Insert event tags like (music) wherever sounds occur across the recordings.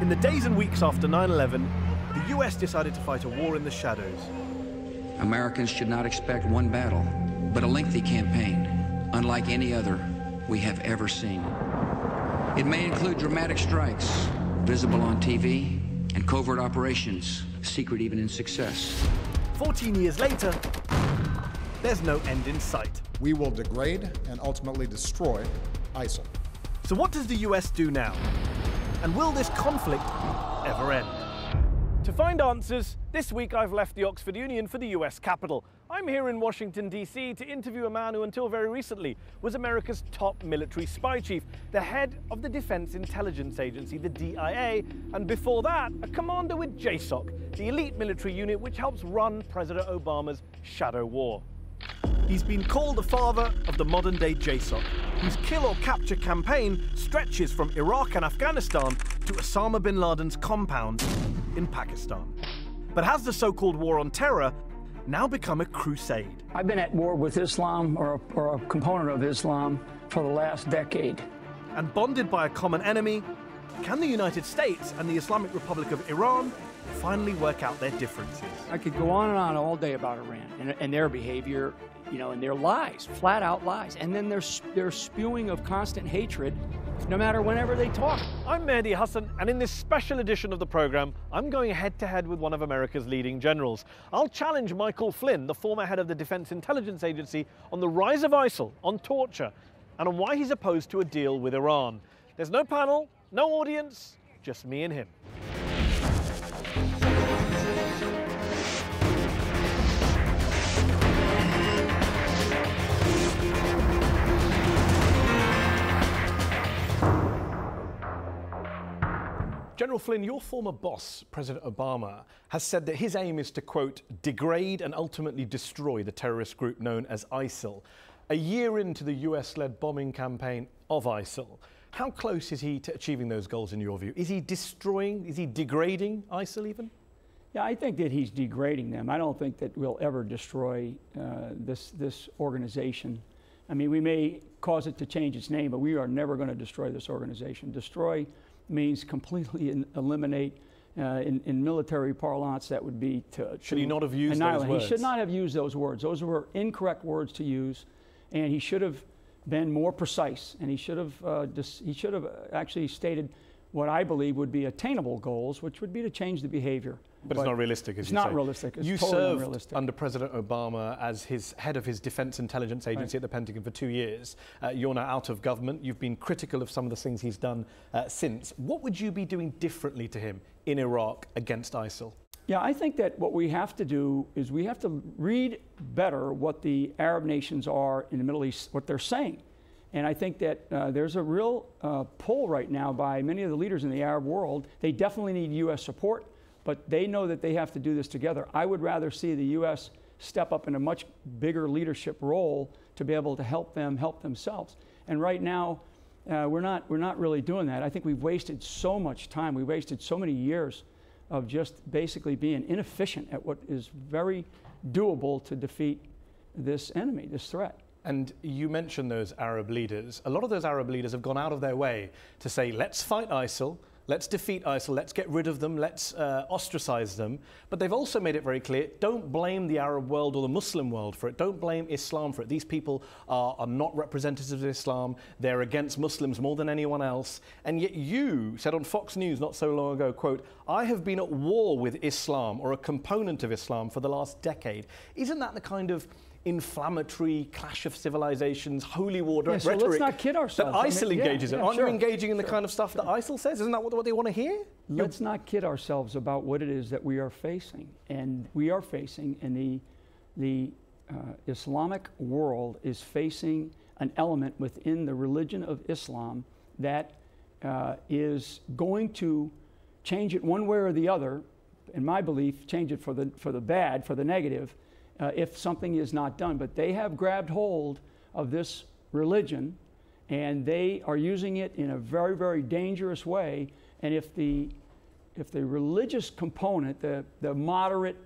In the days and weeks after 9 11, the US decided to fight a war in the shadows. Americans should not expect one battle, but a lengthy campaign, unlike any other we have ever seen. It may include dramatic strikes, visible on TV, and covert operations, secret even in success. 14 years later, there's no end in sight. We will degrade and ultimately destroy ISIL. So, what does the US do now? And will this conflict ever end? To find answers, this week I've left the Oxford Union for the US Capitol. I'm here in Washington, D.C. to interview a man who, until very recently, was America's top military spy chief, the head of the Defense Intelligence Agency, the DIA, and before that, a commander with JSOC, the elite military unit which helps run President Obama's shadow war. He's been called the father of the modern day JSOC, whose kill or capture campaign stretches from Iraq and Afghanistan to Osama bin Laden's compound in Pakistan. But has the so called war on terror now become a crusade? I've been at war with Islam or a, or a component of Islam for the last decade. And bonded by a common enemy, can the United States and the Islamic Republic of Iran finally work out their differences? I could go on and on all day about Iran and, and their behavior you know, and their lies, flat out lies. And then their, their spewing of constant hatred no matter whenever they talk. I'm Mehdi Hasan, and in this special edition of the program, I'm going head to head with one of America's leading generals. I'll challenge Michael Flynn, the former head of the Defense Intelligence Agency, on the rise of ISIL, on torture, and on why he's opposed to a deal with Iran. There's no panel, no audience, just me and him. General Flynn, your former boss, President Obama, has said that his aim is to, quote, degrade and ultimately destroy the terrorist group known as ISIL. A year into the US led bombing campaign of ISIL, how close is he to achieving those goals in your view? Is he destroying, is he degrading ISIL even? Yeah, I think that he's degrading them. I don't think that we'll ever destroy uh, this, this organization. I mean, we may cause it to change its name, but we are never going to destroy this organization. Destroy means completely (laughs) eliminate. Uh, in, in, military parlance, that would be to. Should he not have used annihilate. those words? He should not have used those words. Those were incorrect words to use, and he should have been more precise. And he should have uh, dis- he should have actually stated what I believe would be attainable goals, which would be to change the behavior. But, but it's not realistic, it's not say. realistic. It's you totally served unrealistic. under President Obama as his head of his Defense Intelligence Agency right. at the Pentagon for two years. Uh, you're now out of government. You've been critical of some of the things he's done uh, since. What would you be doing differently to him in Iraq against ISIL? Yeah, I think that what we have to do is we have to read better what the Arab nations are in the Middle East, what they're saying. And I think that uh, there's a real uh, pull right now by many of the leaders in the Arab world. They definitely need U.S. support, but they know that they have to do this together. I would rather see the U.S. step up in a much bigger leadership role to be able to help them help themselves. And right now, uh, we're, not, we're not really doing that. I think we've wasted so much time. We wasted so many years of just basically being inefficient at what is very doable to defeat this enemy, this threat. And you mentioned those Arab leaders. A lot of those Arab leaders have gone out of their way to say, let's fight ISIL, let's defeat ISIL, let's get rid of them, let's uh, ostracize them. But they've also made it very clear don't blame the Arab world or the Muslim world for it. Don't blame Islam for it. These people are, are not representatives of Islam. They're against Muslims more than anyone else. And yet you said on Fox News not so long ago, quote, I have been at war with Islam or a component of Islam for the last decade. Isn't that the kind of inflammatory clash of civilizations, holy war yeah, so rhetoric let's not kid ourselves. that ISIL I mean, engages yeah, in. Aren't sure, you engaging in the sure, kind of stuff sure. that ISIL says? Isn't that what, what they want to hear? Let's You're... not kid ourselves about what it is that we are facing. And we are facing, and the, the uh, Islamic world is facing an element within the religion of Islam that uh, is going to change it one way or the other, in my belief, change it for the, for the bad, for the negative, uh, if something is not done. But they have grabbed hold of this religion and they are using it in a very, very dangerous way. And if the, if the religious component, the, the moderate,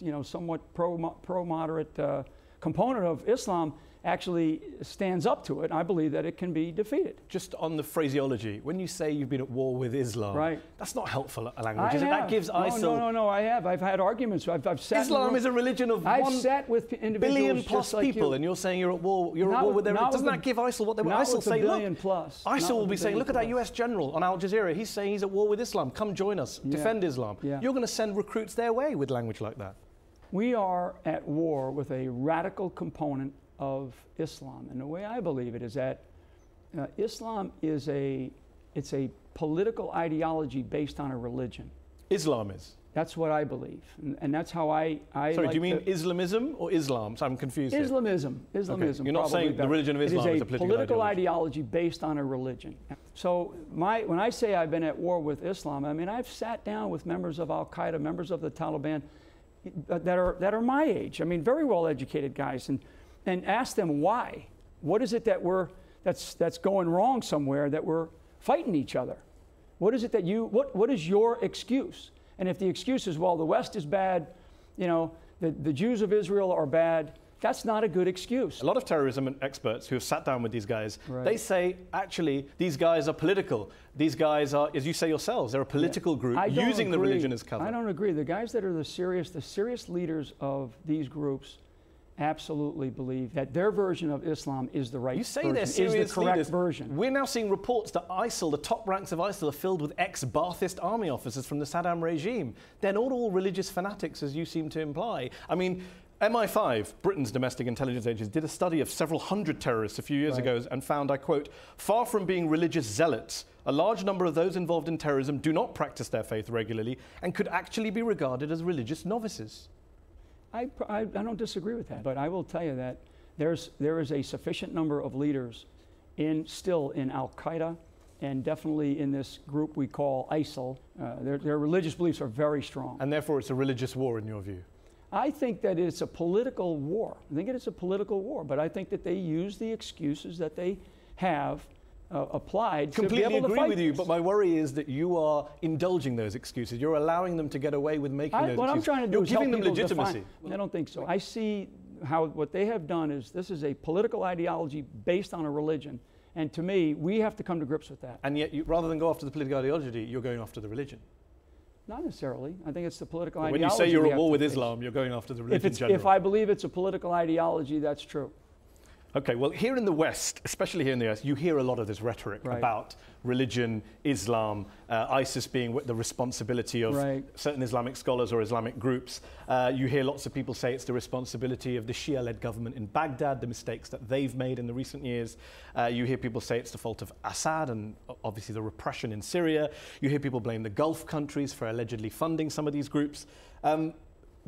you know, somewhat pro, pro moderate uh, component of Islam actually stands up to it, I believe that it can be defeated. Just on the phraseology, when you say you've been at war with Islam, Right. that's not helpful language, is have. That gives no, ISIL. No, no, no, I have. I've had arguments. I've, I've sat Islam is a religion of I've sat with individuals billion plus like people, you. and you're saying you're at war. You're at war with- with their. Doesn't with that give ISIL what they want? ISIL say, look, plus. ISIL will be saying, look at that. U.S. general on Al Jazeera. He's saying he's at war with Islam. Come join us. Defend Islam. Yeah. You're going to send recruits their way with language like that. We are at war with a radical component of Islam, and the way I believe it is that uh, Islam is a it's a political ideology based on a religion. Islam is. That's what I believe, and, and that's how I. I Sorry, like do you mean Islamism or Islam? So I'm confused. here. Islamism. Islamism. You're not saying the religion of Islam is is a a political political ideology. ideology based on a religion. So my, when I say I've been at war with Islam, I mean I've sat down with members of Al Qaeda, members of the Taliban, that are that are my age. I mean, very well educated guys, and and ask them why. What is it that we're that's that's going wrong somewhere that we're fighting each other? What is it that you what what is your excuse? And if the excuse is well, the West is bad, you know, the, the Jews of Israel are bad, that's not a good excuse. A lot of terrorism experts who have sat down with these guys, Right. they say actually these guys are political. These guys are, as you say yourselves, they're a political group I don't using the agree. religion as cover. I don't agree. The guys that are the serious, the serious leaders of these groups, absolutely believe that their version of Islam is the right You say version, is the correct leaders. version. We're now seeing reports that ISIL, the top ranks of ISIL, are filled with ex-Ba'athist army officers from the Saddam regime. They're not all religious fanatics, as you seem to imply. I mean, MI5, Britain's domestic intelligence agency, did a study of several hundred terrorists a few years Right. ago and found, I quote, far from being religious zealots, a large number of those involved in terrorism do not practice their faith regularly and could actually be regarded as religious novices. I, I, I don't disagree with that, but I will tell you that there's, there is a sufficient number of leaders in, still in Al Qaeda and definitely in this group we call ISIL. Uh, their, their religious beliefs are very strong. And therefore, it's a religious war in your view. I think that it's a political war. I think it is a political war, but I think that they use the excuses that they have uh, applied completely able to agree fight with you, this. but my worry is that you are indulging those excuses. You're allowing them to get away with making I, those what I'm trying to do You're is giving help them legitimacy. Define, I don't think so. I see how what they have done is this is a political ideology based on a religion, and to me, we have to come to grips with that. And yet, you, rather than go after the political ideology, you're going after the religion. Not necessarily. I think it's the political ideology. When you say you're at war with face. Islam, you're going after the religion if if I believe it's a political ideology, that's true. Okay, well, here in the West, especially here in the US, you hear a lot of this rhetoric Right. about religion, Islam, uh, ISIS being the responsibility of Right. certain Islamic scholars or Islamic groups. Uh, you hear lots of people say it's the responsibility of the Shia led government in Baghdad, the mistakes that they've made in the recent years. Uh, you hear people say it's the fault of Assad and obviously the repression in Syria. You hear people blame the Gulf countries for allegedly funding some of these groups. Um,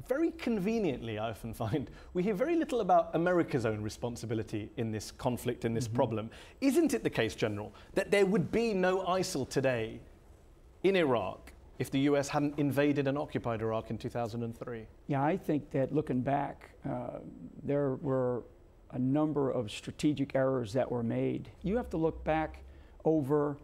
very conveniently, I often find, we hear very little about America's own responsibility in this conflict, in this problem. Isn't it the case, General, that there would be no ISIL today in Iraq if the US hadn't invaded and occupied Iraq in 2003? Yeah, I think that looking back, uh, there were a number of strategic errors that were made. You have to look back over,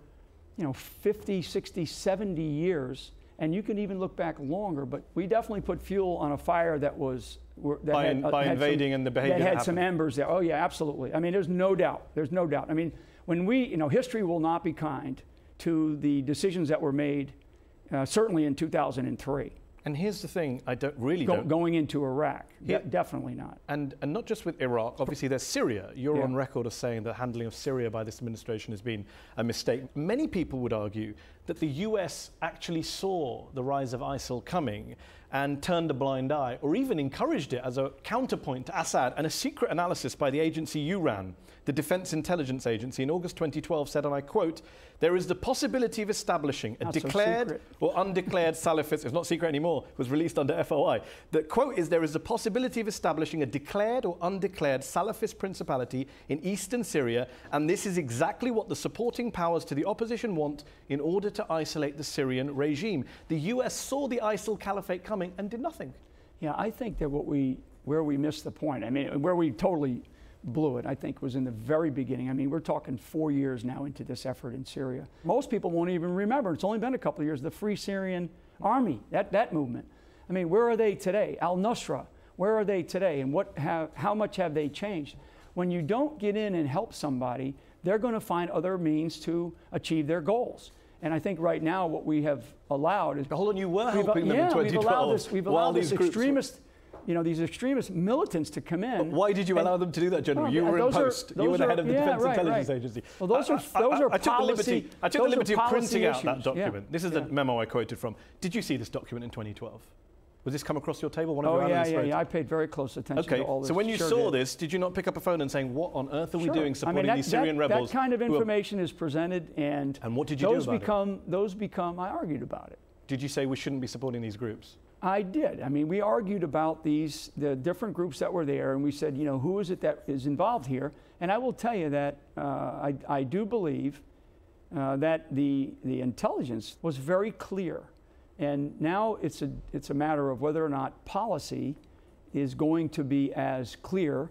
you know, 50, 60, 70 years, and you can even look back longer. But we definitely put fuel on a fire that was were- that By had, in- uh, by had invading some, and the behavior that that had some embers there. Oh yeah, absolutely. I mean, there's no doubt. There's no doubt. I mean, when we, you know, history will not be kind to the decisions that were made, uh, certainly in 2003, And here's the thing I don't really go, don't. going into Iraq. De- Yeah. definitely not. And, and not just with Iraq, obviously there's Syria. You're Yeah. on record as saying the handling of Syria by this administration has been a mistake. Many people would argue that the US actually saw the rise of ISIL coming and turned a blind eye, or even encouraged it as a counterpoint to Assad. And a secret analysis by the agency you ran, the Defense Intelligence Agency, in August 2012 said, and I quote, there is the possibility of establishing a so declared secret. or undeclared Salafist, it's not secret anymore, it was released under FOI. The quote is there is a possibility of establishing a declared or undeclared Salafist principality in eastern Syria, and this is exactly what the supporting powers to the opposition want in order to isolate the Syrian regime. The US saw the ISIL caliphate coming and did nothing. Yeah, I think that what we where we missed the point. I mean, where we totally blew it, I think, was in the very beginning. I mean, we're talking four years now into this effort in Syria. Most people won't even remember. It's only been a couple of years. The Free Syrian Army, that that movement. I mean, where are they today? Al Nusra, where are they today? And what have how much have they changed? when you don't get in and help somebody, they're going to find other means to achieve their goals. And I think right now what we have allowed is Hold on, you were helping them yeah, in 2012. We've allowed this, we've allowed these this extremist, you know, these extremist militants to come in. Why did you allow them to do that, General? Well, you were in those are- post. you were the head of the yeah, Defense right, Intelligence right. Agency. Well, those I- are- I- those are I, took the liberty. policy- I took the liberty of policy printing out that issues. Yeah. document. This is Yeah. the memo I quoted from. Did you see this document in 2012? Was this come across your table? One of Oh your yeah, yeah, yeah. I paid very close attention Okay, to all this. so when you Sure saw did. this, did you not pick up a phone and saying, "What on earth are we Sure. doing I supporting mean, that, these Syrian that, rebels?" That kind of information is presented, and And what did you do those about it? become those become. I argued about it. Did you say we shouldn't be supporting these groups? I did. I mean, we argued about these the different groups that were there, and we said, you know, who is it that is involved here? And I will tell you that uh, I, I do believe uh, that the the intelligence was very clear, and now it's a it's a matter of whether or not policy is going to be as clear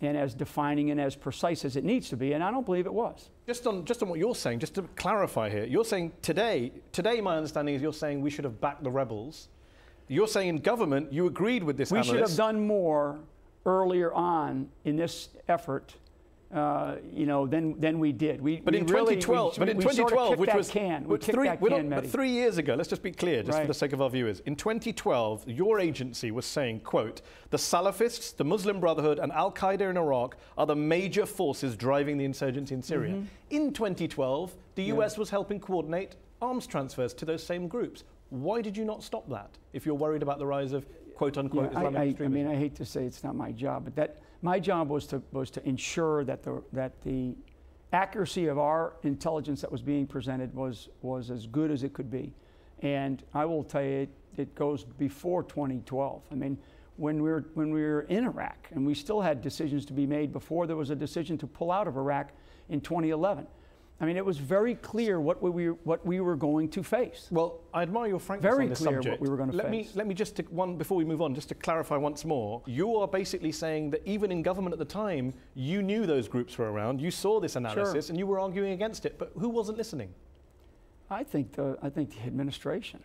and as defining and as precise as it needs to be, and I don't believe it was. Just on just on what you're saying, just to clarify here, you're saying today, today my understanding is you're saying we should have backed the rebels. You're saying in government you agreed with this We analyst. should have done more earlier on in this effort, uh, you know, than, than we did. We, But we in really, 2012, we, but in we sort of 2012, which was can. We but three, can, but three years ago, let's just be clear, just for the sake of our viewers. In 2012, your agency was saying, "quote The Salafists, the Muslim Brotherhood, and Al Qaeda in Iraq are the major forces driving the insurgency in Syria." Mm-hmm. In 2012, the U.S. was helping coordinate arms transfers to those same groups. Why did you not stop that? If you're worried about the rise of "quote unquote" Yeah, Islamic I, I, I mean, I hate to say it's not my job, but that my job was to was to ensure that the that the accuracy of our intelligence that was being presented was was as good as it could be, and I will tell you, it, it goes before 2012. I mean. When we, were, when we were in Iraq, and we still had decisions to be made before there was a decision to pull out of Iraq in 2011. I mean, it was very clear what we, what we were going to face. Well, I admire your frankness Very on this clear what subject. we were gonna let me let me just to, one before we move on, just to clarify once more. You are basically saying that even in government at the time, you knew those groups were around, you saw this analysis, and you were arguing against it. But who wasn't listening? I think the, I think the administration.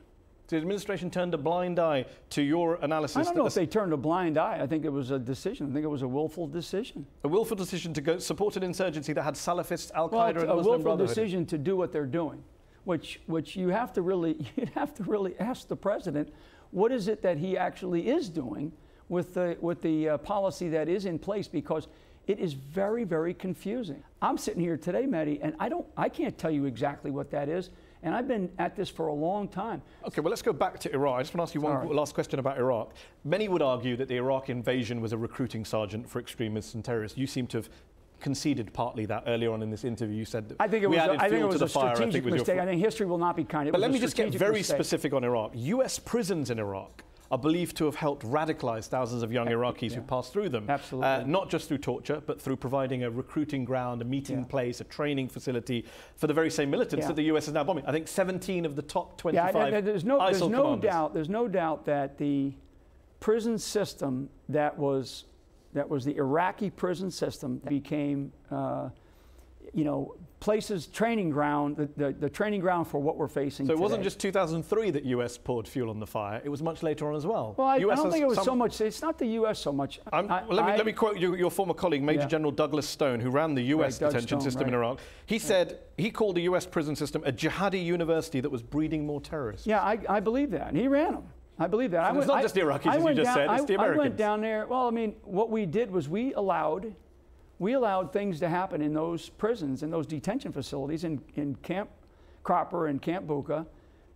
The administration turned a blind eye to your analysis. I don't know if they turned a blind eye. I think it was a decision. I think it was a willful decision. a willful decision to go support an insurgency that had Salafists, Al Well, Qaeda, it's and a Muslim willful decision to do what they're doing, which which you have to really (laughs) you have to really ask the president, what is it that he actually is doing with the with the uh, policy that is in place because. It is very, very confusing. I'm sitting here today, Mehdi, and I don't, I can't tell you exactly what that is. And I've been at this for a long time. Okay, well, let's go back to Iraq. I just want to ask you one Sorry. last question about Iraq. Many would argue that the Iraq invasion was a recruiting sergeant for extremists and terrorists. You seem to have conceded partly that earlier on in this interview. You said that I think it we was. A, added I think it was a fire. I strategic was mistake. I think history will not be kind. It But let me just get very mistake. specific on Iraq. U.S. prisons in Iraq are believed to have helped radicalize thousands of young Iraqis who passed through them. Absolutely. Uh, not just through torture, but through providing a recruiting ground, a meeting Yeah. place, a training facility for the very same militants Yeah. that the U.S. is now bombing. I think 17 of the top 25 Yeah, there- there's no, there's no commanders. doubt. There's no doubt that the prison system that was that was the Iraqi prison system became, uh, you know, places training ground, the, the, the training ground for what we're facing. So it wasn't just 2003 that US poured fuel on the fire. It was much later on as well. Well, I, I don't think it was so much. It's not the U.S. so much. I'm- I- well, let, me, I- let me quote you, your former colleague, Major Yeah. General Douglas Stone, who ran the U.S. Doug detention Stone, system in. Iraq. He said he called the U.S. prison system a jihadi university that was breeding more terrorists. Yeah, I, I believe that. And he ran them. I believe that. I it's not just the Iraqis, as you went just down, said, it's the I went down there. Well, I mean, what we did was we allowed, we allowed things to happen in those prisons, in those detention facilities, in, in Camp Cropper and Camp Bucca,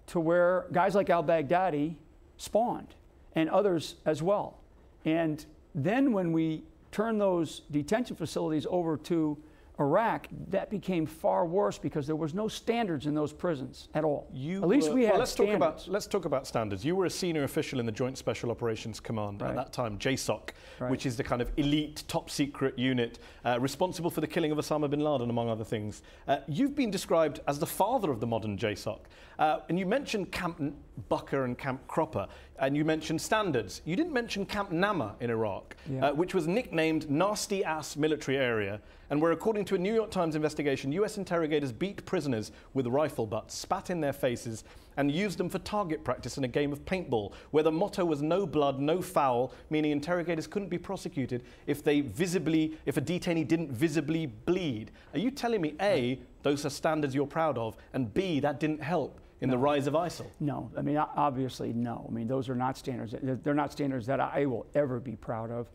to where guys like al Baghdadi spawned, and others as well. And then when we turned those detention facilities over to Iraq, that became far worse because there was no standards in those prisons at all. You at least were- we well, had let's standards. talk about let's talk about standards. You were a senior official in the Joint Special Operations Command at that time, JSOC, Right. which is the kind of elite, top secret unit uh, responsible for the killing of Osama bin Laden, among other things. Uh, you've been described as the father of the modern JSOC, uh, and you mentioned Camp Bucca and Camp Cropper, and you mentioned standards. You didn't mention Camp Nama in Iraq, Yeah. uh, which was nicknamed Nasty Ass Military Area. and where, according to a New York Times investigation, US interrogators beat prisoners with rifle butts, spat in their faces, and used them for target practice in a game of paintball, where the motto was no blood, no foul, meaning interrogators couldn't be prosecuted if they visibly, if a detainee didn't visibly bleed. Are you telling me, A, those are standards you're proud of, and B, that didn't help in the rise of ISIL? No, I mean, obviously, no. I mean, those are not standards. They're not standards that I will ever be proud of.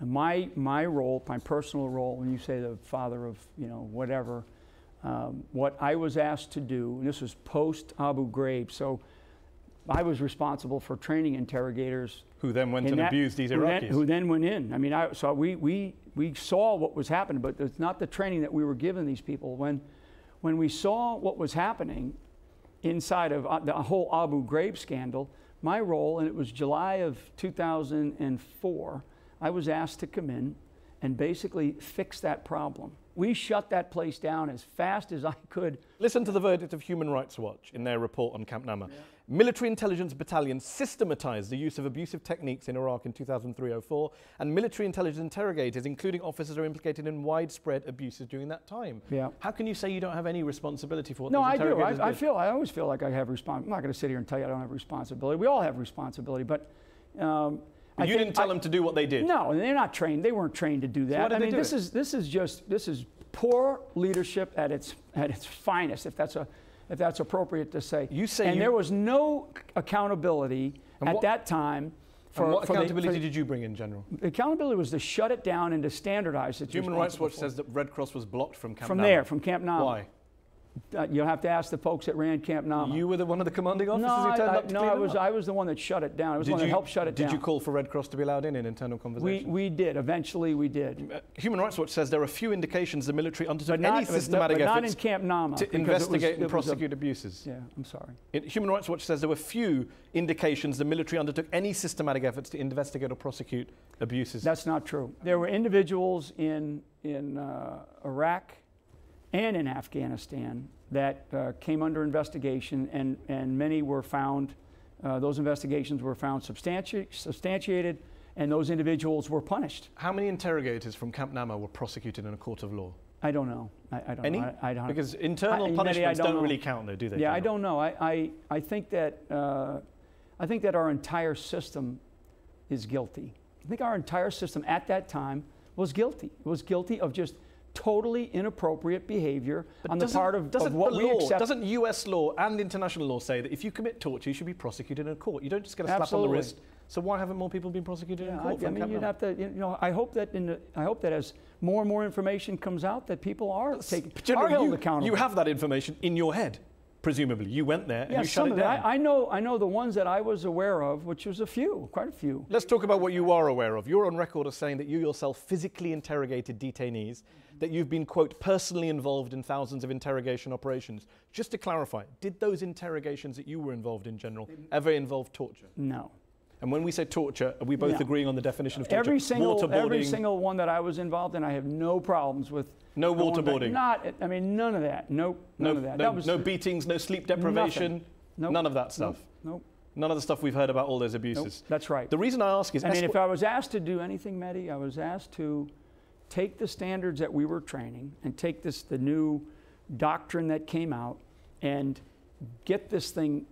And my, my role, my personal role, when you say the father of, you know, whatever, um, what I was asked to do, and this was post Abu Ghraib, so I was responsible for training interrogators Who then went and that- abused these who then- Iraqis? Who then went in. I mean, I, so we, we, we saw what was happening, but it's not the training that we were giving these people. When, when we saw what was happening inside of uh, the whole Abu Ghraib scandal, my role, and it was July of 2004, I was asked to come in and basically fix that problem. We shut that place down as fast as I could. Listen to the verdict of Human Rights Watch in their report on Camp Nama. Military intelligence battalions systematized the use of abusive techniques in Iraq in 2003-04, and military intelligence interrogators, including officers, are implicated in widespread abuses during that time. Yeah. How can you say you don't have any responsibility for what No, those I do. interrogators I, I feel. I always feel like I have responsibility. I'm not going to sit here and tell you I don't have responsibility. We all have responsibility, but. Um, you think didn't tell I- them to do what they did. No, they're not trained. They weren't trained to do that. why did I they mean, do this it? is this is just this is poor leadership at its at its finest, if that's a if that's appropriate to say. You say and you- there was no accountability And at what- that time. For, and what for the- accountability for- did you bring in general? the accountability was to shut it down and to standardize it. Human Rights Watch says that Red Cross was blocked from Camp from Nama. there, from Camp Nama. Why? Uh, you'll have to ask the folks that ran Camp Nama. You were the one of the commanding officers no, who turned I- up to no, I was? I was the one that shut it down. I was the one that helped shut it did down. Did you call for Red Cross to be allowed in in internal we, conversations? we did. Eventually, we did. Uh, Human Rights Watch says there are few indications the military undertook not, any but systematic but not in efforts Camp Nama. to was- investigate it and was a- prosecute abuses. yeah, I'm sorry. It- Human Rights Watch says there were few indications the military undertook any systematic efforts to investigate or prosecute abuses. That's not true. There were individuals in, in uh, Iraq and in Afghanistan that uh, came under investigation, and, and many were found, uh, those investigations were found substanti- substantiated, and those individuals were punished. How many interrogators from Camp Nama were prosecuted in a court of law? I don't know. I, I don't Any? know. I, I don't because internal I- Mehdi, I punishments don't don't, really count, though, do they? Yeah, I don't know. I, I, I think that uh, I think that our entire system is guilty. I think our entire system at that time was guilty. It was guilty of just totally inappropriate behavior But on the part of, doesn't of what we law, accept. Doesn't US law and international law say that if you commit torture, you should be prosecuted in a court? You don't just get a slap on the wrist. So why haven't more people been prosecuted in Yeah, I, court I from mean, you'd have to. You know, I hope that in the, I hope that as more and more information comes out, that people are taken General, are held you, accountable. you have that information in your head, presumably. You went there and yeah, you shut some it down. I, I know. I know the ones that I was aware of, which was a few, quite a few. Let's talk about what you are aware of. You're on record as saying that you yourself physically interrogated detainees, mm-hmm. that you've been, quote, personally involved in thousands of interrogation operations. Just to clarify, did those interrogations that you were involved in, General, ever involve torture? No. And when we say torture, are we both No. agreeing on the definition of torture? Every single, every single one that I was involved in, I have no problems with. No waterboarding? Not, I mean, none of that. Nope, none no, of that. no, that was no beatings, no sleep deprivation, Nope. none of that stuff. Nope. None of the stuff we've heard about all those Nope. abuses. That's right. The reason I ask is, I mean, if I was asked to do anything, Mehdi, I was asked to take the standards that we were training and take this the new doctrine that came out and get this thing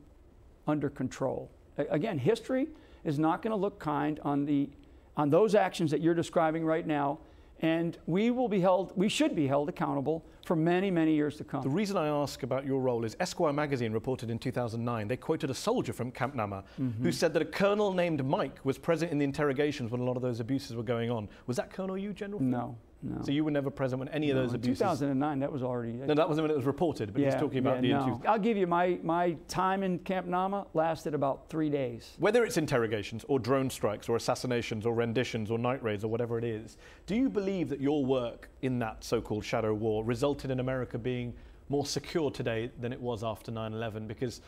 under control. Again, history is not going to look kind on the on those actions that you're describing right now, and we will be held. We should be held accountable for many, many years to come. The reason I ask about your role is Esquire magazine reported in 2009, they quoted a soldier from Camp Nama Mm-hmm. who said that a colonel named Mike was present in the interrogations when a lot of those abuses were going on. Was that colonel you, General? No, no. So you were never present when any of No, those in abuses? 2009, that was already. No, that wasn't when it was reported, but he's talking about the yeah, no. interviews. I'll give you my, my time in Camp Nama lasted about three days. Whether it's interrogations or drone strikes or assassinations or renditions or night raids or whatever it is, do you believe that your work in that so called shadow war resulted in America being more secure today than it was after 9 11? Because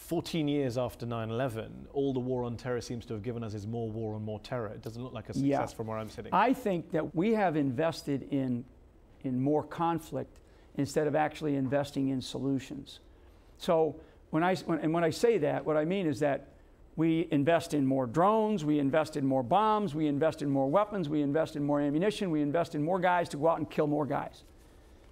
14 years after 9 11, all the war on terror seems to have given us is more war and more terror. It doesn't look like a success Yeah. from where I'm sitting. I think that we have invested in, in more conflict instead of actually investing in solutions. So when I, when, and when I say that, what I mean is that we invest in more drones, we invest in more bombs, we invest in more weapons, we invest in more ammunition, we invest in more guys to go out and kill more guys.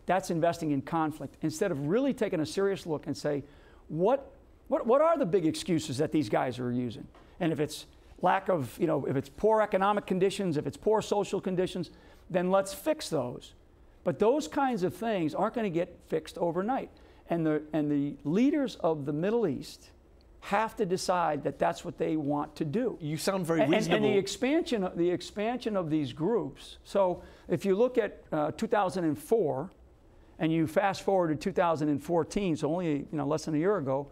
That's investing in conflict. Instead of really taking a serious look and say, what, what, what are the big excuses that these guys are using? And if it's lack of, you know, if it's poor economic conditions, if it's poor social conditions, then let's fix those. But those kinds of things aren't going to get fixed overnight. And the, and the leaders of the Middle East have to decide that that's what they want to do. You sound very And, reasonable. and the expansion, of- the expansion of these groups. So if you look at uh, 2004, and you fast forward to 2014, so only you know less than a year ago,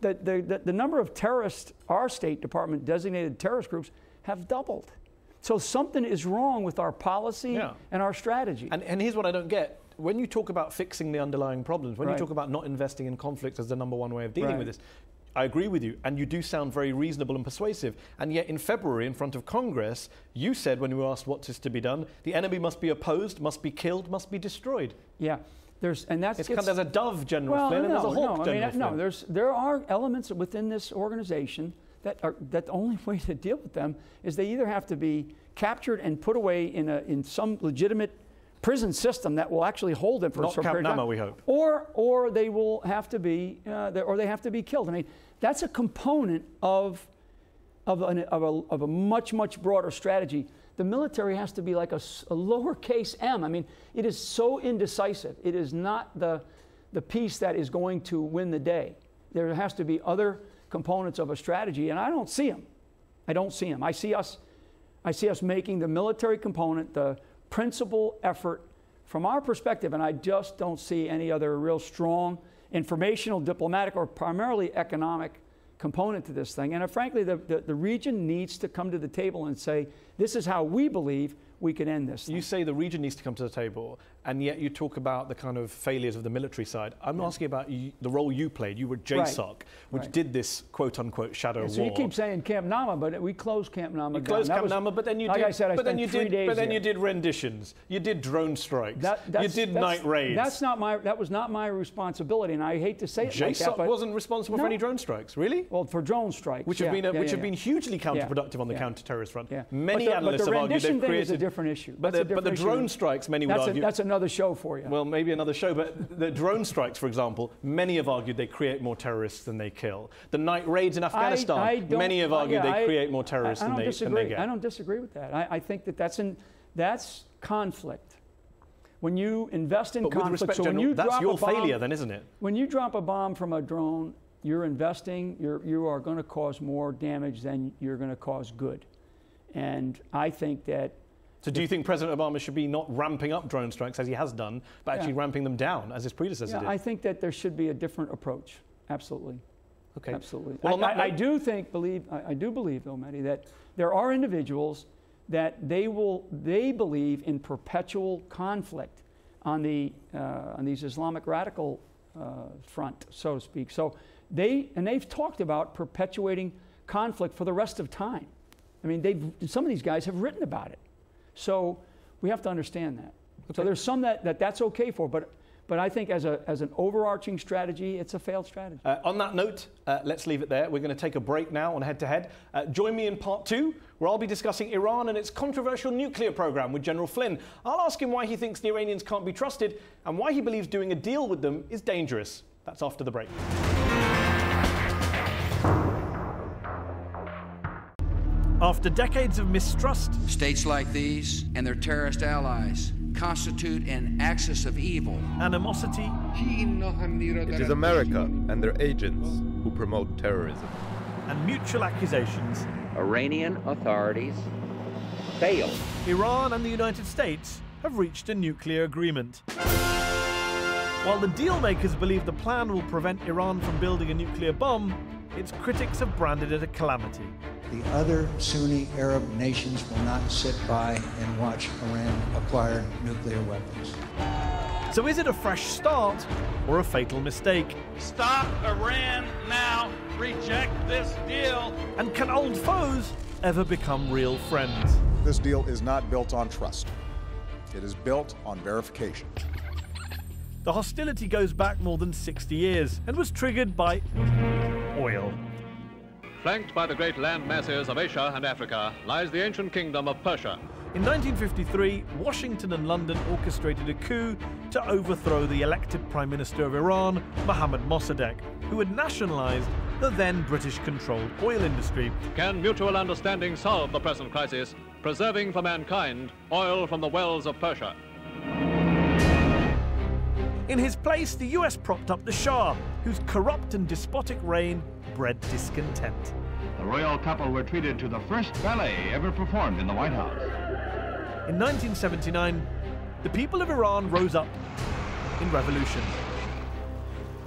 the, the, the, the number of terrorist, our State Department designated terrorist groups have doubled. So something is wrong with our policy Yeah. and our strategy. And, and here's what I don't get. When you talk about fixing the underlying problems, when Right. you talk about not investing in conflict as the number one way of dealing Right. with this, I agree with you, and you do sound very reasonable and persuasive. And yet, in February, in front of Congress, you said when you were asked what is to be done, the enemy must be opposed, must be killed, must be destroyed. yeah, there's and that's It's kind of, there's a dove, General well, Flynn, and there's a hawk, no, I General mean, no. There's there are elements within this organization that are that the only (laughs) way to deal with them is they either have to be captured and put away in a in some legitimate prison system that will actually hold them for Not a short Camp period of time, we hope. or or they will have to be uh, or they have to be killed. I mean, that's a component of of, an, of, a, of a much, much broader strategy. The military has to be like a lowercase m. I mean, it is so indecisive. It is not the, the piece that is going to win the day. There has to be other components of a strategy, and I don't see them. I don't see them. I see us, I see us making the military component the principal effort from our perspective, and I just don't see any other real strong informational, diplomatic, or primarily economic component to this thing. And uh, frankly, the, the, the region needs to come to the table and say, this is how we believe we can end this. You thing." say the region needs to come to the table, and yet you talk about the kind of failures of the military side. I'm asking about you, the role you played. You were JSOC, which Right. did this quote unquote shadow so war. So you keep saying Camp Nama, but we closed Camp Nama You down. closed That Camp was- Nama, but then you like did. I said, I but then you did. but then there. you did renditions. You did drone strikes. That- you did night raids. That's not my. That was not my responsibility, and I hate to say it like JSOC that, wasn't responsible for any drone strikes, really. well for drone strikes, Which yeah, have been a, yeah, which yeah, have been hugely counterproductive on the yeah. counter-terrorist front. Yeah. Many but the, analysts but the have argued rendition they've thing created. is a different issue. But the, a but the different drone strikes, many would argue. that's another show for you. Well, maybe another show, but the drone strikes, for example, many have argued they create more terrorists than they kill. The night raids in Afghanistan, I, I many have argued yeah, they I- create more terrorists than, they, than they get. I don't disagree with that. I, I think that that's in, that's conflict. When you invest in but conflict, respect, so when you that's drop your a bomb, failure, then, isn't it? when you drop a bomb from a drone, you're investing. You're you are going to cause more damage than you're going to cause good. And I think that So, do you think President Obama should be not ramping up drone strikes as he has done, but actually Yeah. ramping them down as his predecessor yeah, did? I think that there should be a different approach. Absolutely. okay. Absolutely. Well, I, I, I do think, believe, I, I do believe, though, Mehdi, that there are individuals that they will, they believe in perpetual conflict on the, uh, on these Islamic radical uh, front, so to speak. So they, and they've talked about perpetuating conflict for the rest of time. I mean, they've, some of these guys have written about it. So we have to understand that. So there's some that, that that's okay for, but, but I think as, a, as an overarching strategy, it's a failed strategy. Uh, on that note, uh, let's leave it there. We're going to take a break now on Head to Head. Uh, join me in part two, where I'll be discussing Iran and its controversial nuclear program with General Flynn. I'll ask him why he thinks the Iranians can't be trusted and why he believes doing a deal with them is dangerous. That's after the break. After decades of mistrust, States like these and their terrorist allies constitute an axis of evil. animosity, It is America and their agents who promote terrorism. and mutual accusations, Iranian authorities failed. Iran and the United States have reached a nuclear agreement. While the deal makers believe the plan will prevent Iran from building a nuclear bomb, its critics have branded it a calamity. The other Sunni Arab nations will not sit by and watch Iran acquire nuclear weapons. So is it a fresh start or a fatal mistake? Stop Iran now. Reject this deal. And can old foes ever become real friends? This deal is not built on trust. It is built on verification. The hostility goes back more than 60 years and was triggered by oil. Flanked by the great land masses of Asia and Africa lies the ancient kingdom of Persia. In 1953, Washington and London orchestrated a coup to overthrow the elected Prime Minister of Iran, Mohammad Mossadegh, who had nationalized the then British controlled oil industry. Can mutual understanding solve the present crisis, preserving for mankind oil from the wells of Persia? In his place, the US propped up the Shah, whose corrupt and despotic reign bred discontent. The royal couple were treated to the first ballet ever performed in the White House. In 1979, the people of Iran rose up in revolution.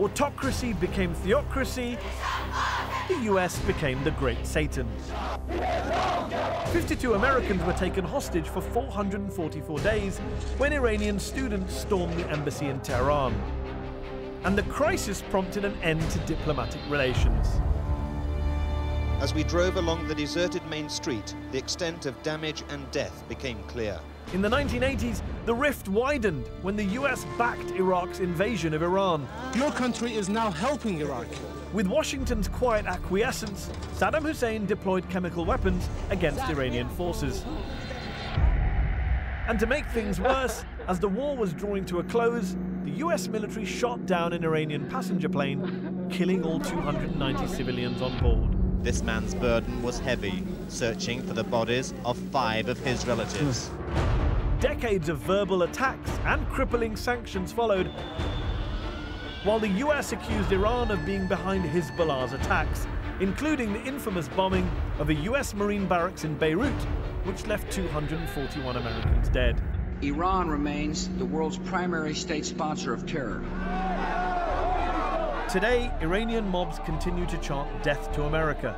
Autocracy became theocracy, the US became the Great Satan. 52 Americans were taken hostage for 444 days when Iranian students stormed the embassy in Tehran. And the crisis prompted an end to diplomatic relations. As we drove along the deserted main street, the extent of damage and death became clear. In the 1980s, the rift widened when the US backed Iraq's invasion of Iran. Your country is now helping Iraq. With Washington's quiet acquiescence, Saddam Hussein deployed chemical weapons against Iranian forces. And to make things worse, as the war was drawing to a close, the US military shot down an Iranian passenger plane, killing all 290 civilians on board. This man's burden was heavy, searching for the bodies of five of his relatives. Decades of verbal attacks and crippling sanctions followed, while the US accused Iran of being behind Hezbollah's attacks, including the infamous bombing of a US Marine barracks in Beirut, which left 241 Americans dead. Iran remains the world's primary state sponsor of terror. Today, Iranian mobs continue to chant death to America.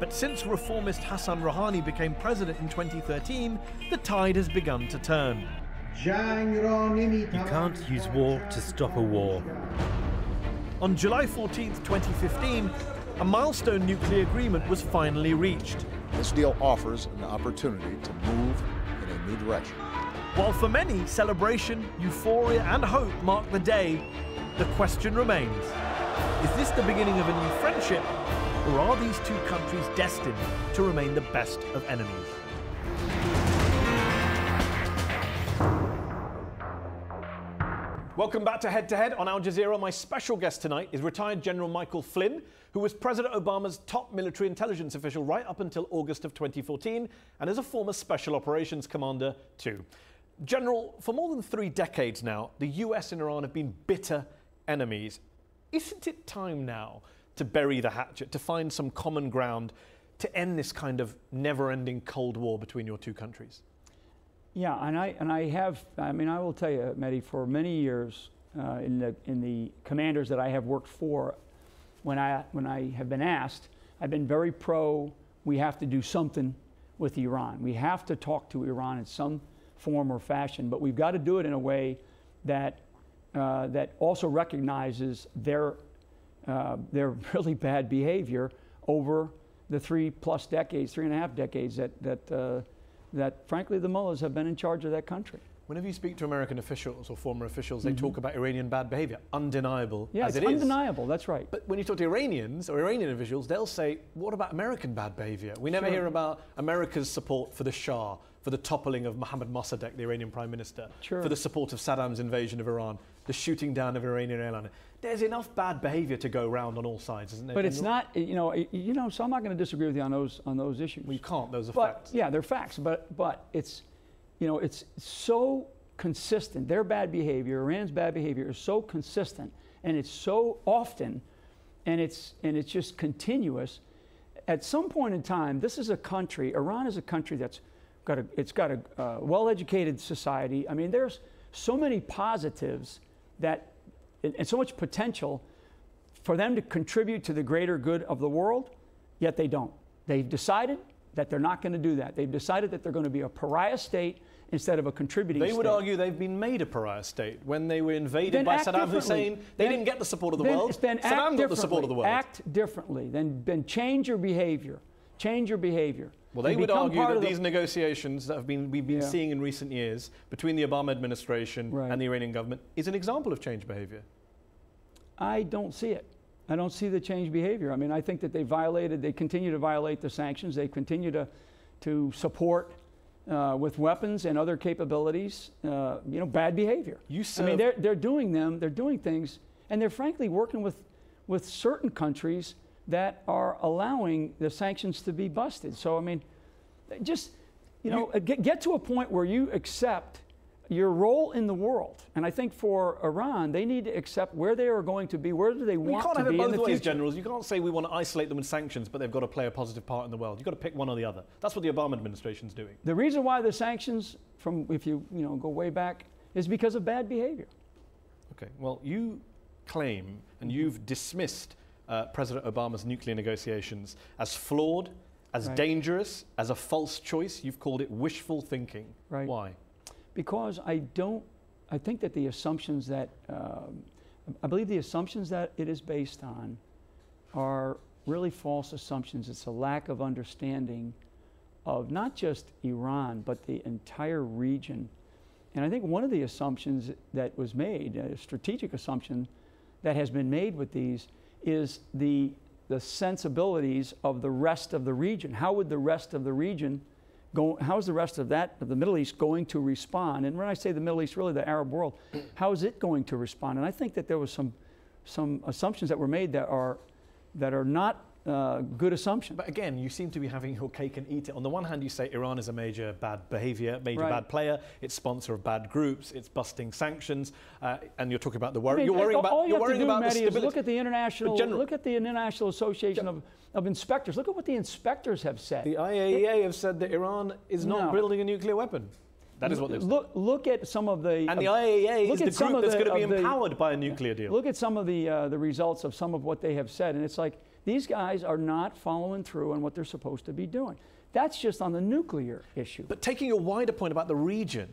But since reformist Hassan Rouhani became president in 2013, the tide has begun to turn. You can't use war to stop a war. On July 14, 2015, a milestone nuclear agreement was finally reached. This deal offers an opportunity to move in a new direction. While for many, celebration, euphoria, and hope mark the day, the question remains is this the beginning of a new friendship, or are these two countries destined to remain the best of enemies? Welcome back to Head to Head on Al Jazeera. My special guest tonight is retired General Michael Flynn, who was President Obama's top military intelligence official right up until August of 2014 and is a former Special Operations Commander too. General, for more than three decades now, the US and Iran have been bitter enemies. Isn't it time now to bury the hatchet, to find some common ground, to end this kind of never ending Cold War between your two countries? Yeah, and I, and I have, I mean, I will tell you, Mehdi, for many years uh, in, the, in the commanders that I have worked for, when I, when I have been asked, I've been very pro we have to do something with Iran. We have to talk to Iran in some form or fashion, but we've got to do it in a way that, uh, that also recognizes their, uh, their (laughs) really bad behavior over the three plus decades, three and a half decades that, that, uh, that frankly the mullahs have been in charge of that country. Whenever you speak to American officials or former officials, they mm-hmm. talk about Iranian bad behavior, undeniable yeah, as it's it undeniable, that's right. But when you talk to Iranians or Iranian officials, they'll say, what about American bad behavior? We never sure. hear about America's support for the Shah, for the toppling of Mohammad Mossadegh, the Iranian prime minister, sure. for the support of Saddam's invasion of Iran, the shooting down of Iranian airliner. There's enough bad behavior to go around on all sides, isn't there? But it's not, you know, you know. So I'm not going to disagree with you on those on those issues. Well, you can't. Those are but, facts. Yeah, they're facts. But but it's, you know, it's so consistent. Their bad behavior, Iran's bad behavior, is so consistent, and it's so often, and it's and it's just continuous. At some point in time, this is a country. Iran is a country that's got a it's got a uh, well-educated society. I mean, there's so many positives that and so much potential for them to contribute to the greater good of the world, yet they don't. They've decided that they're not going to do that. They've decided that they're going to be a pariah state instead of a contributing they state. would argue they've been made a pariah state. When they were invaded then by Saddam Hussein, they then, didn't get the support of the then, world. Then Saddam got the support of the world. Act differently. Then, then change your behavior. Change your behavior. Well, they would argue that these negotiations that have been, we've been yeah. seeing in recent years between the Obama administration right. and the Iranian government is an example of change behavior. I don't see it. I don't see the change behavior. I mean, I think that they violated, they continue to violate the sanctions. They continue to, to support uh, with weapons and other capabilities, uh, you know, bad behavior. You I mean, they're, they're doing them, they're doing things, and they're frankly working with, with certain countries that are allowing the sanctions to be busted. So, I mean, just, you know, get, get to a point where you accept your role in the world. And I think for Iran, they need to accept where they are going to be, where do they Well, want to be. you can't have it both ways, generals. You can't say we want to isolate them with sanctions, but they've got to play a positive part in the world. You've got to pick one or the other. That's what the Obama administration's doing. The reason why the sanctions, from if you you know go way back, is because of bad behavior. Okay. Well, you claim and you've dismissed uh, President Obama's nuclear negotiations as flawed, as Right. dangerous, as a false choice. You've called it wishful thinking. Right. Why? Because I don't, I think that the assumptions that, um, I believe the assumptions that it is based on are really false assumptions. It's a lack of understanding of not just Iran, but the entire region. And I think one of the assumptions that was made, a strategic assumption that has been made with these, is the, the sensibilities of the rest of the region. How would the rest of the region how is the rest of that, of the Middle East, going to respond? And when I say the Middle East, really the Arab world, how is it going to respond? And I think that there was some, some assumptions that were made that are, that are not uh, good assumption. But again, you seem to be having your cake and eat it. On the one hand, you say Iran is a major bad behavior, major Right. bad player. It's sponsor of bad groups. It's busting sanctions, uh, and you're talking about the I worry. mean, you're worrying all- about. all you you're have to do, about the is look at the international, General- look at the International Association of, of Inspectors. Look at what the inspectors have said. The IAEA have said that Iran is not No. building a nuclear weapon. That is what they've look. Look at some of the And the IAEA look is the some group of that's the- going to be of the- empowered by a nuclear deal. Look at some of the uh, the results of some of what they have said, and it's like these guys are not following through on what they're supposed to be doing. That's just on the nuclear issue. But taking a wider point about the region,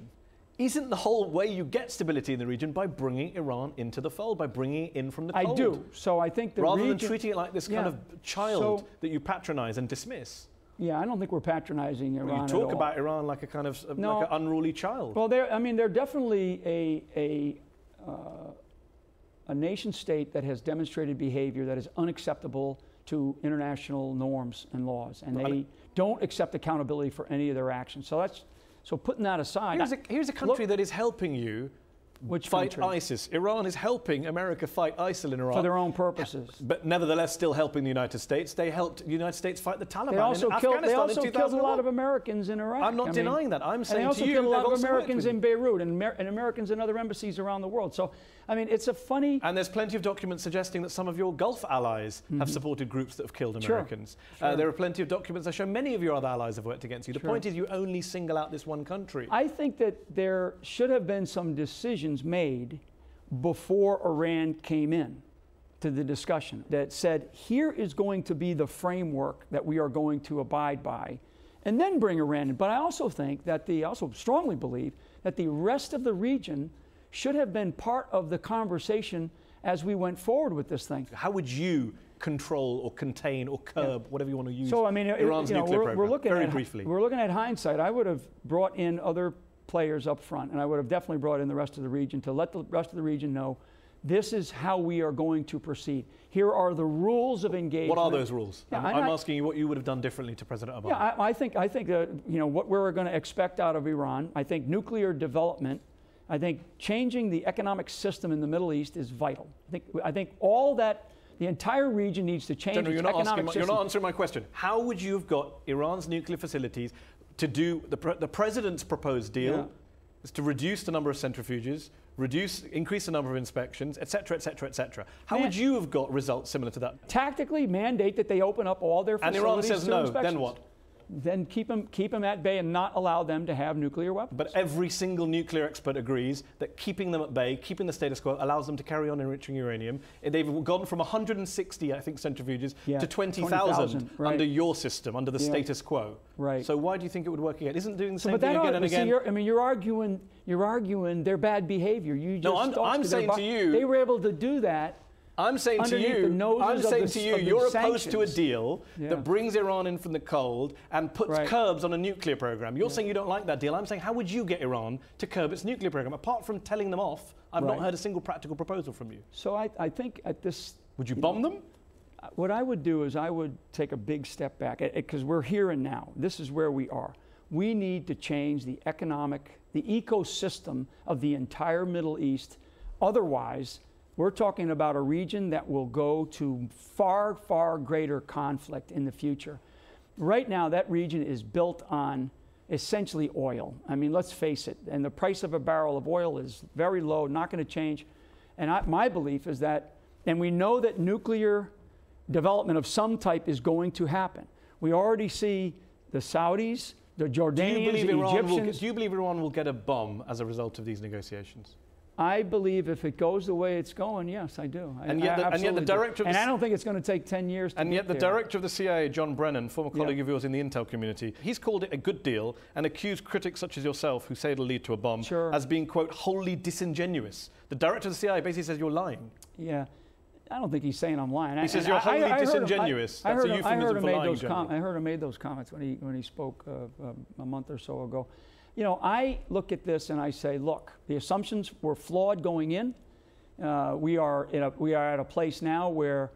isn't the whole way you get stability in the region by bringing Iran into the fold, by bringing it in from the cold? I do. So I think the Rather than region- treating it like this kind Yeah. of child So- that you patronize and dismiss. Yeah, I don't think we're patronizing Iran. Well, you talk about Iran like a kind of No. like an unruly child. Well, they're, I mean, they're definitely a, a, uh, a nation state that has demonstrated behavior that is unacceptable to international norms and laws, and they don't accept accountability for any of their actions. So that's so putting that aside. Here's a, here's a country that is helping you Which fight country? ISIS. Iran is helping America fight ISIL in Iraq. for their own purposes. but nevertheless, still helping the United States. They helped the United States fight the Taliban They also in killed. Afghanistan They also killed a lot of Americans in Iraq. I'm not I mean, denying that. I'm saying and they also to you, killed a lot of Americans in Beirut and, Amer- and Americans in other embassies around the world. So, I mean, it's a funny. And there's plenty of documents suggesting that some of your Gulf allies have supported groups that have killed Mm-hmm. Sure. Americans. Uh, there are plenty of documents that show many of your other allies have worked against you. The Sure. point is, you only single out this one country. I think that there should have been some decisions made before Iran came in to the discussion that said, here is going to be the framework that we are going to abide by, and then bring Iran in. But I also think that the, I also strongly believe that the rest of the region should have been part of the conversation as we went forward with this thing. How would you control or contain or curb, whatever you want to use, So I mean, Iran's you know, nuclear we're, program? we're looking Very at briefly. we're looking at hindsight. I would have brought in other players up front, and I would have definitely brought in the rest of the region to let the rest of the region know this is how we are going to proceed. Here are the rules of engagement. What are those rules? Yeah, I'm, I'm I- asking you what you would have done differently to President Obama. Yeah, I, I think I think that you know what we're going to expect out of Iran. I think nuclear development. I think changing the economic system in the Middle East is vital. I think I think all that the entire region needs to change General, you're not, asking you're not answering my question. How would you have got Iran's nuclear facilities to do the, pre- the president's proposed deal? Yeah. Is to reduce the number of centrifuges, reduce, increase the number of inspections, etc., etc., etc. How Man- would you have got results similar to that? Tactically mandate that they open up all their facilities. And Iran says no. inspections. Then what? Then keep them keep them at bay and not allow them to have nuclear weapons. But every single nuclear expert agrees that keeping them at bay, keeping the status quo, allows them to carry on enriching uranium. They've gone from 160, I think, centrifuges Yeah, to 20,000 20,000, right. under your system, under the Yeah. status quo. Right. So why do you think it would work again? Isn't doing the So, same but thing that again and see, again? you're, I mean, you're arguing you're arguing their bad behavior. You just No, I'm- I'm saying to you- they were able to do that. I'm saying to you, I'm saying the- to you, you're opposed to a deal Yeah. that brings Iran in from the cold and puts Right. curbs on a nuclear program. You're saying you don't like that deal. I'm saying, how would you get Iran to curb its nuclear program? Apart from telling them off, I've not heard a single practical proposal from you. So I, I think at this Would you bomb them? Uh, what I would do is I would take a big step back because we're here and now. This is where we are. We need to change the economic, the ecosystem of the entire Middle East. Otherwise, we're talking about a region that will go to far, far greater conflict in the future. Right now, that region is built on essentially oil. I mean, let's face it. And the price of a barrel of oil is very low, not going to change. And I, my belief is that, and we know that nuclear development of some type is going to happen. We already see the Saudis, the Jordanians, do you the Iran Egyptians. Will, do you believe Iran will get a bomb as a result of these negotiations? I believe if it goes the way it's going, yes, I do. And yet, I, the, and yet the director, and I don't think it's going to take ten years. and yet, the there. director of the CIA, John Brennan, former colleague yeah. of yours in the intel community, he's called it a good deal and accused critics such as yourself, who say it'll lead to a bomb, sure. as being quote wholly disingenuous. The director of the CIA basically says you're lying. Yeah. I don't think he's saying I'm lying. He says you're wholly I, I disingenuous. Him, I, That's heard euphemism him, I heard for lying. Those com- I heard him made those comments when he when he spoke uh, uh, a month or so ago. You know, I look at this and I say, look, the assumptions were flawed going in. Uh, we are a, we are at a place now where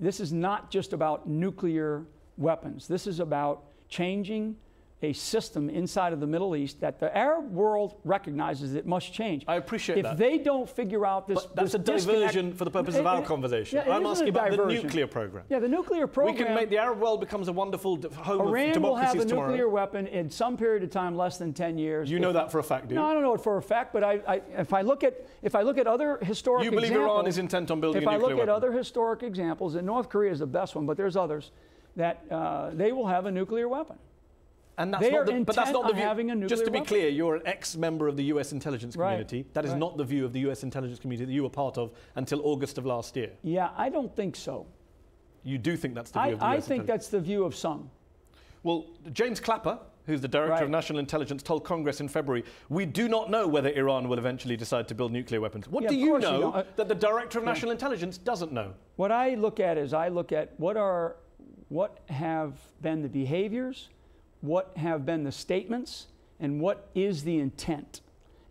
this is not just about nuclear weapons. This is about changing a system inside of the Middle East that the Arab world recognizes it must change. I appreciate if that. If they don't figure out this, but that's this a diversion for the purpose it, of our it, conversation. Yeah, I'm asking about the nuclear program. Yeah, the nuclear program. We can make the Arab world becomes a wonderful home Iran of democracies will have a tomorrow. nuclear weapon in some period of time, less than 10 years. You if, know that for a fact, do you? No, I don't know it for a fact, but I, I, if I look at if I look at other historic you believe examples, Iran is intent on building if a I nuclear I look weapon? at other historic examples, and North Korea is the best one, but there's others that uh, they will have a nuclear weapon. And that's they not the, but that's not the view. having a nuclear Just to be weapon. clear, you're an ex-member of the U.S. intelligence community. Right. That is right. not the view of the U.S. intelligence community that you were part of until August of last year. Yeah, I don't think so. You do think that's the view I, of the I US think that's the view of some. Well, James Clapper, who's the director Right. of national intelligence, told Congress in February, "We do not know whether Iran will eventually decide to build nuclear weapons." What Yeah, do you course you know. Uh, that the director of yeah. national intelligence doesn't know? What I look at is I look at what are what have been the behaviors, what have been the statements, and what is the intent.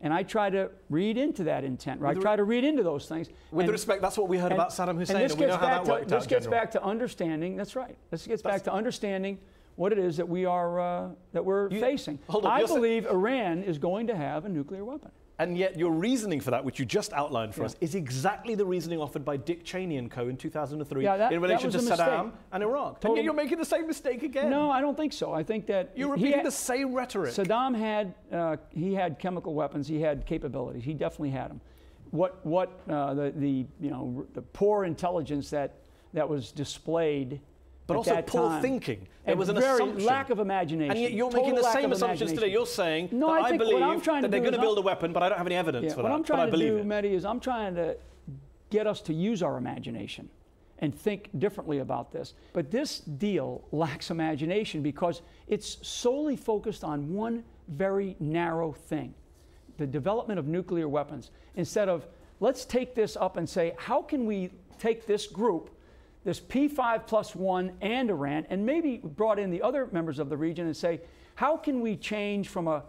And I try to read into that intent. Right? I try to read into those things. With and, respect, that's what we heard and- about Saddam Hussein, and, and, this we know gets how back that to, This out. gets General. back to understanding. That's right. This gets That's- back to understanding what it is that we are uh, that we're You- facing. on, I believe Iran is going to have a nuclear weapon. And yet, your reasoning for that, which you just outlined for Yeah. us, is exactly the reasoning offered by Dick Cheney and co. in 2003 Yeah, that- in relation to a mistake. Saddam and Iraq. And yet, you're making the same mistake again. No, I don't think so. I think that You're repeating had- the same rhetoric. Saddam had uh, he had chemical weapons. He had capabilities. He definitely had them. What what uh, the the you know the poor intelligence that that was displayed. But also poor time, thinking. There and was an very assumption. lack of imagination. And yet you're Total making the same assumptions today. You're saying No, that I I, believe I'm trying to that they're going to build a I'm- weapon, but I don't have any evidence Yeah, for what that. I'm but trying I to believe do, it. Mehdi, is I'm trying to get us to use our imagination and think differently about this. But this deal lacks imagination because it's solely focused on one very narrow thing the development of nuclear weapons. Instead of, let's take this up and say, how can we take this group, this P5 plus one and Iran, and maybe brought in the other members of the region and say, how can we change from, a,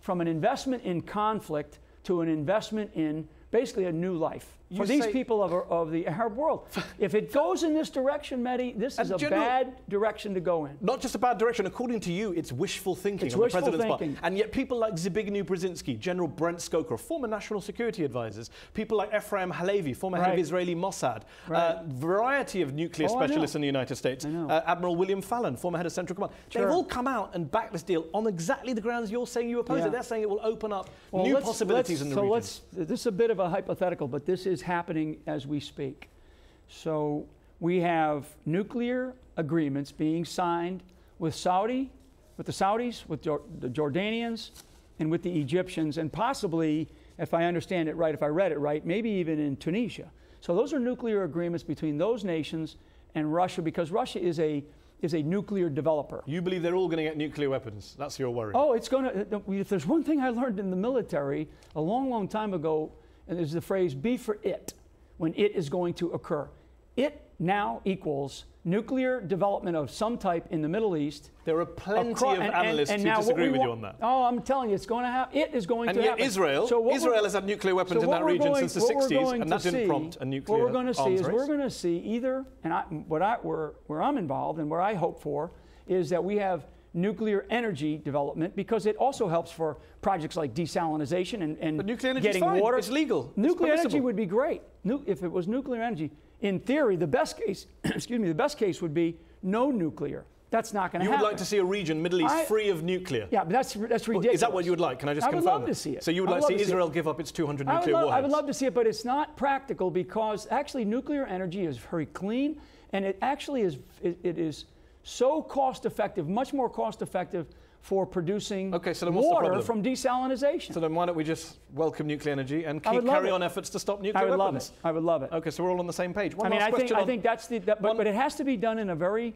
from an investment in conflict to an investment in basically a new life for these people of, of the Arab world? if it goes in this direction, Mehdi, this is a General- bad direction to go in. Not just a bad direction. According to you, it's wishful thinking It's on the president's thinking. part. And yet, people like Zbigniew Brzezinski, General Brent Scowcroft, former national security advisors, people like Efraim Halevy, former head of Israeli Mossad, Right. uh, variety of nuclear Oh, specialists in the United States, uh, Admiral William Fallon, former head of Central Command. Sure. They've all come out and backed this deal on exactly the grounds you're saying you oppose Yeah. it. They're saying it will open up Well, new let's- possibilities let's- in the so region. let's. This is a bit of a hypothetical, but this is happening as we speak. So we have nuclear agreements being signed with Saudi, with the Saudis, with Jor- the Jordanians, and with the Egyptians, and possibly, if I understand it right, if I read it right, maybe even in Tunisia. So those are nuclear agreements between those nations and Russia, because Russia is a is a nuclear developer. you believe they're all going to get nuclear weapons. That's your worry. Oh, it's going uh, to. If there's one thing I learned in the military a long, long time ago, and there's the phrase "be for it" when it is going to occur. It now equals nuclear development of some type in the Middle East. There are plenty across, of analysts and, and, and who disagree with want, you on that. Oh, I'm telling you, it's going to happen. It is going and to yet happen. Israel, so Israel has had nuclear weapons so in that region going, since the 60s, and that see, didn't prompt a nuclear What we're going to see is race. we're going to see either, and I, what I, where, where I'm involved and where I hope for is that we have nuclear energy development because it also helps for projects like desalination and, and but nuclear getting fine. water. It's legal. Nuclear it's energy would be great. Nu- if it was nuclear energy, in theory, the best case, (clears throat) excuse me, the best case would be no nuclear. That's not going to happen. You would like to see a region, Middle East, I, free of nuclear. Yeah, but that's that's ridiculous. Is that what you would like? Can I just I confirm? I would love to see it. So you would like to see Israel give up its 200 I nuclear love, warheads? I would love to see it, but it's not practical because actually nuclear energy is very clean, and it actually is it, it is so cost effective, much more cost effective for producing okay, so water from desalination. So then why don't we just welcome nuclear energy and keep, carry on efforts to stop nuclear I would weapons? love it. I would love it. Okay, so we're all on the same page. One I mean, last I think, I think that's the, that, but, but it has to be done in a very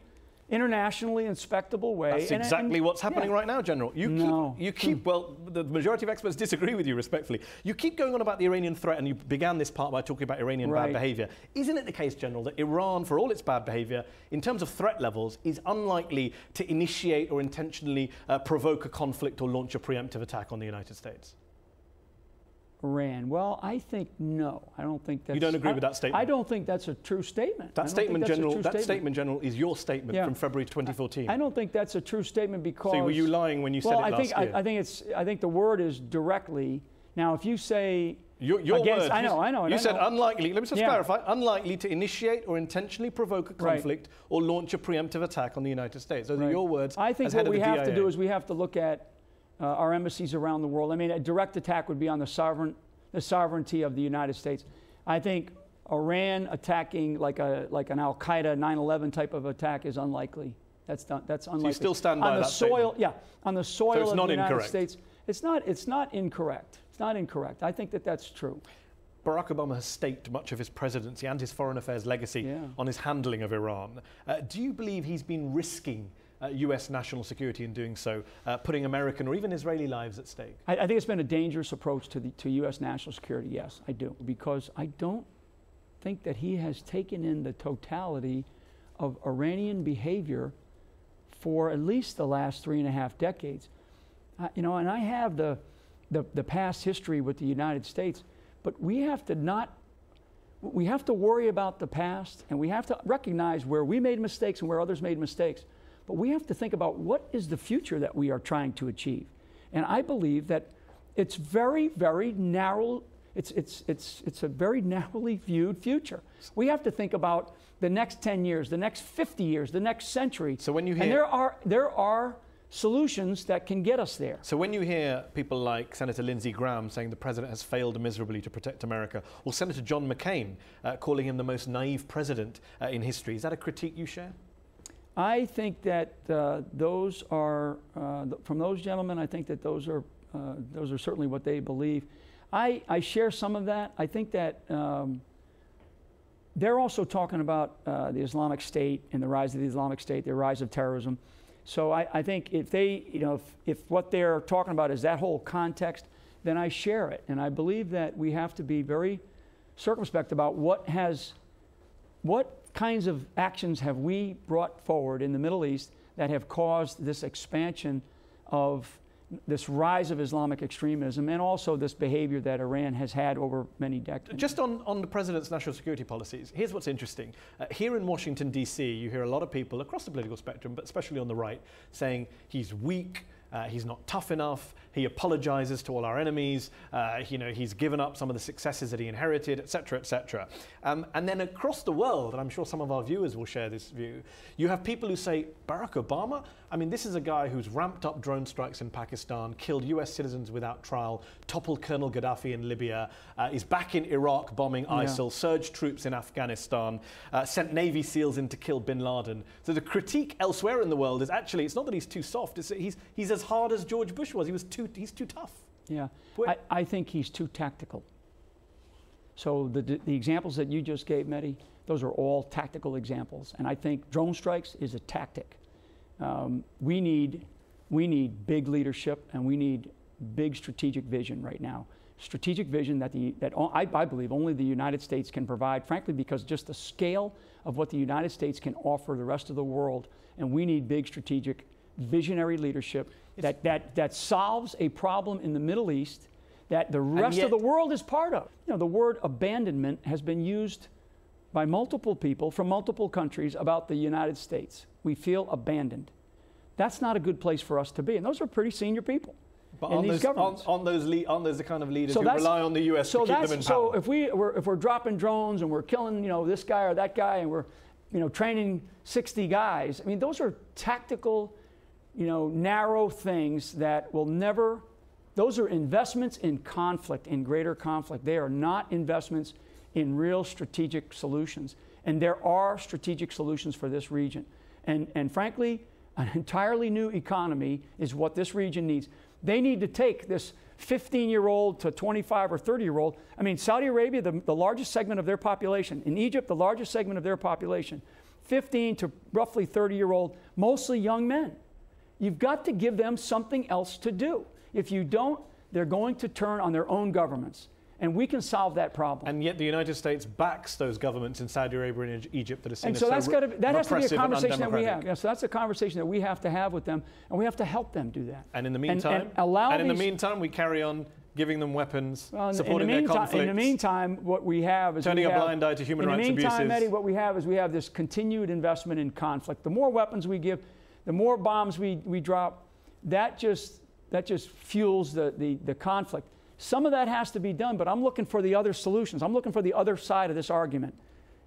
internationally inspectable way. That's and, exactly and, what's happening yeah. right now, General. You no. keep, you keep, well, the majority of experts disagree with you respectfully. You keep going on about the Iranian threat, and you began this part by talking about Iranian right. bad behavior. Isn't it the case, General, that Iran, for all its bad behavior, in terms of threat levels, is unlikely to initiate or intentionally uh, provoke a conflict or launch a preemptive attack on the United States? Iran. Well, I think no. I don't think that's. You don't agree I, with that statement. I don't think that's a true statement. That statement, general. That statement. statement, general, is your statement yeah. from February 2014. I, I, don't think that's a true statement because. So were you lying when you well, said it I last think, year? I, I think it's. I think the word is directly. Now, if you say. Your, your against, words. I know. I know. You said know. unlikely. Let me just yeah. clarify. Unlikely to initiate or intentionally provoke a conflict right. or launch a preemptive attack on the United States. Those right. are your words. I think as what we have DIA. to do is we have to look at uh, our embassies around the world. I mean, a direct attack would be on the sovereign the sovereignty of the United States. I think Iran attacking like a like an Al Qaeda 9/11 type of attack is unlikely. That's not, that's unlikely. So you still stand by on the that soil, statement? yeah, on the soil So of the United incorrect. States. It's not. It's not incorrect. It's not incorrect. I think that that's true. Barack Obama has staked much of his presidency and his foreign affairs legacy Yeah. on his handling of Iran. Uh, do you believe he's been risking uh, US national security in doing so, uh, putting American or even Israeli lives at stake? I, I think it's been a dangerous approach to the to U.S. national security. Yes, I do, because I don't think that he has taken in the totality of Iranian behavior for at least the last three and a half decades. Uh, you know, and I have the, the the past history with the United States, but we have to not. We have to worry about the past, and we have to recognize where we made mistakes and where others made mistakes. But we have to think about what is the future that we are trying to achieve. And I believe that it's very, very narrow. It's, it's, it's, it's a very (laughs) narrowly viewed future. We have to think about the next 10 years, the next 50 years, the next century. So when you hear- and there are, there are solutions that can get us there. So when you hear people like Senator Lindsey Graham saying the president has failed miserably to protect America, or Senator John McCain uh, calling him the most naive president uh, in history, is that a critique you share? I think that uh, those are, uh, th- from those gentlemen, I think that those are, uh, those are certainly what they believe. I, I share some of that. I think that um, they're also talking about uh, the Islamic State and the rise of the Islamic State, the rise of terrorism. So I, I think if they, you know, if, if what they're talking about is that whole context, then I share it. And I believe that we have to be very circumspect about what has, what kinds of actions have we brought forward in the Middle East that have caused this expansion of this rise of Islamic extremism and also this behavior that Iran has had over many decades. Just on, on the president's national security policies, here's what's interesting. Uh, here in Washington, D.C., you hear a lot of people across the political spectrum, but especially on the right, saying he's weak. Uh, he's not tough enough. He apologizes to all our enemies. Uh, you know, he's given up some of the successes that he inherited, etc., etc. Um, and then across the world, and I'm sure some of our viewers will share this view, you have people who say Barack Obama. I mean, this is a guy who's ramped up drone strikes in Pakistan, killed U.S. citizens without trial, toppled Colonel Gaddafi in Libya, uh, is back in Iraq bombing ISIL, surged troops in Afghanistan, uh, sent Navy SEALs in to kill Bin Laden. So the critique elsewhere in the world is actually it's not that he's too soft. It's that he's he's as hard as George Bush was. He was too he's too tough. Yeah, I, I think he's too tactical. So the, the examples that you just gave, Mehdi, those are all tactical examples. And I think drone strikes is a tactic. Um, we, need, we need big leadership and we need big strategic vision right now. strategic vision that, the, that I, I believe only the United States can provide, frankly, because just the scale of what the United States can offer the rest of the world, and we need big strategic, visionary leadership that, that, that solves a problem in the Middle East that the rest yet, of the world is part of. You know, the word abandonment has been used by multiple people from multiple countries about the United States. We feel abandoned. That's not a good place for us to be. And those are pretty senior people. But on those, on, on, those, le- on those the kind of leaders so who rely on the U.S. So to keep them in power. So if we we're, if we're dropping drones and we're killing you know this guy or that guy and we're you know training 60 guys, I mean those are tactical, you know narrow things that will never. Those are investments in conflict, in greater conflict. They are not investments in real strategic solutions. And there are strategic solutions for this region. And, and frankly, an entirely new economy is what this region needs. They need to take this 15 year old to 25 or 30 year old. I mean, Saudi Arabia, the, the largest segment of their population, in Egypt, the largest segment of their population, 15 to roughly 30 year old, mostly young men. You've got to give them something else to do. If you don't, they're going to turn on their own governments and we can solve that problem. And yet, the United States backs those governments in Saudi Arabia and Egypt that are seen and so that's so got to that has to be a conversation that we have. Yeah, so that's a conversation that we have to have with them, and we have to help them do that. And in the meantime, and, and allow and in the meantime, we carry on giving them weapons, well, in, supporting in the their conflicts. In the meantime, what we have is turning a have, blind eye to human rights abuses. In the meantime, abuses. Mehdi, what we have is we have this continued investment in conflict. The more weapons we give, the more bombs we, we drop, that just that just fuels the, the, the conflict. Some of that has to be done, but I'm looking for the other solutions. I'm looking for the other side of this argument.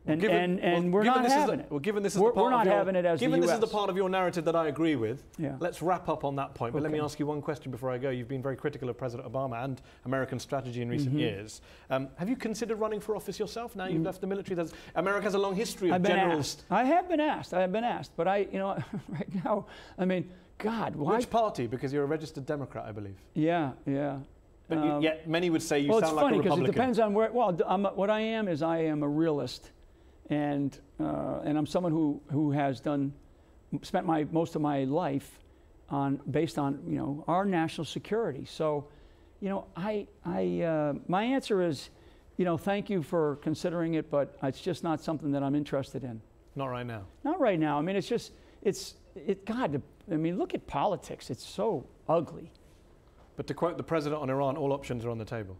And, given, and, and well, we're not having a, it. Well, given this is we're, the part we're not your, having it as given the this is the part of your narrative that I agree with. Yeah. Let's wrap up on that point. But okay. let me ask you one question before I go. You've been very critical of President Obama and American strategy in recent mm-hmm. years. Um, have you considered running for office yourself? Now you've mm-hmm. left the military. There's, America has a long history of I've been generals. Asked. I have been asked. I have been asked. But I, you know, (laughs) right now, I mean, God, why? Which party? Because you're a registered Democrat, I believe. Yeah, yeah. But um, yet many would say you well, sound like a Republican. Well, it's funny because it depends on where. Well, I'm, what I am is I am a realist, and uh, and I'm someone who who has done spent my most of my life on based on you know our national security. So, you know, I I uh, my answer is, you know, thank you for considering it, but it's just not something that I'm interested in. Not right now. Not right now. I mean, it's just it's it. God, I mean, look at politics. It's so ugly. But to quote the president on Iran, all options are on the table.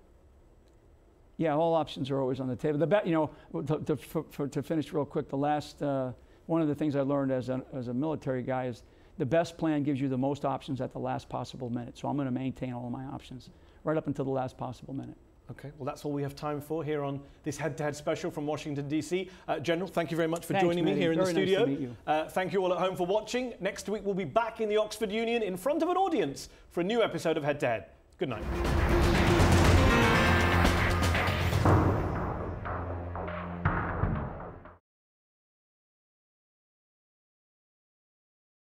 Yeah, all options are always on the table. The you know, to, to, for, to, finish real quick, the last uh, one of the things I learned as a, as a military guy is the best plan gives you the most options at the last possible minute. So I'm going to maintain all of my options right up until the last possible minute. Okay, well, that's all we have time for here on this head to head special from Washington, D.C. Uh, General, thank you very much for Thanks, joining me Mehdi. here in very the studio. Nice uh, thank you all at home for watching. Next week, we'll be back in the Oxford Union in front of an audience for a new episode of Head to Head. Good night.